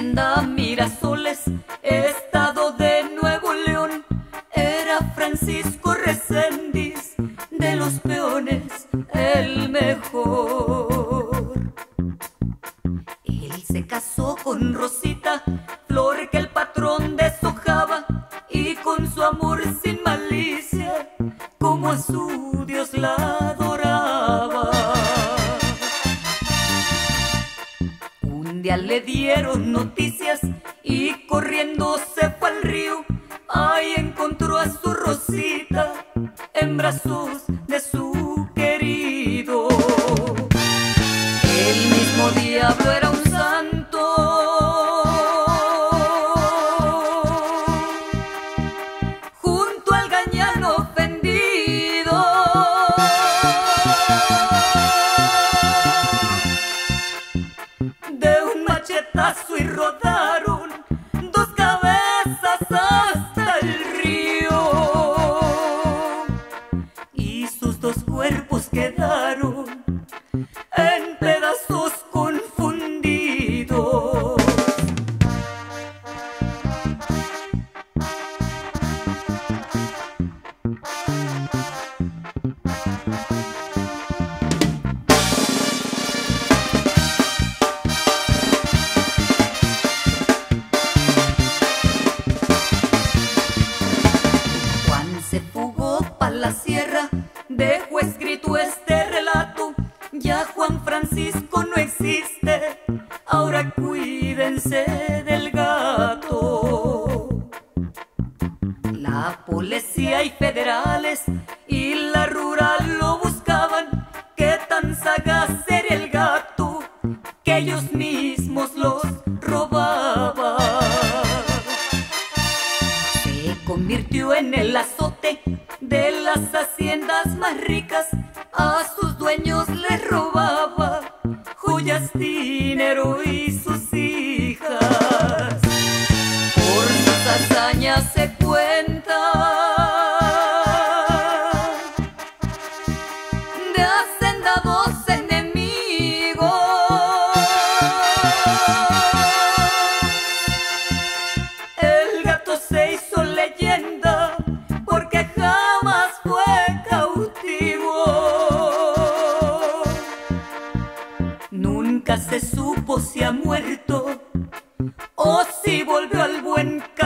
Mirasoles, Estado de Nuevo León, era Francisco Reséndiz, de los peones el mejor. Él se casó con Rosita, flor que el patrón deshojaba, y con su amor sin malicia, como azul. Le dieron noticias y corriendo se fue al río. Ahí encontró a su Rosita en brazos de su querido. El mismo diablo era un santo. Junto al gañán ofendido. Dos cuerpos quedaron dejó escrito este relato. Ya Juan Francisco no existe, ahora cuídense del gato. La policía y federales y la rural lo buscaban. Qué tan sagaz era el gato que ellos mismos convirtió en el azote de las haciendas más ricas. A sus dueños les robaba joyas, dinero y sus hijas. Por sus hazañas se cuenta de hacendados enemigos. nunca se supo si ha muerto o si volvió al buen camino.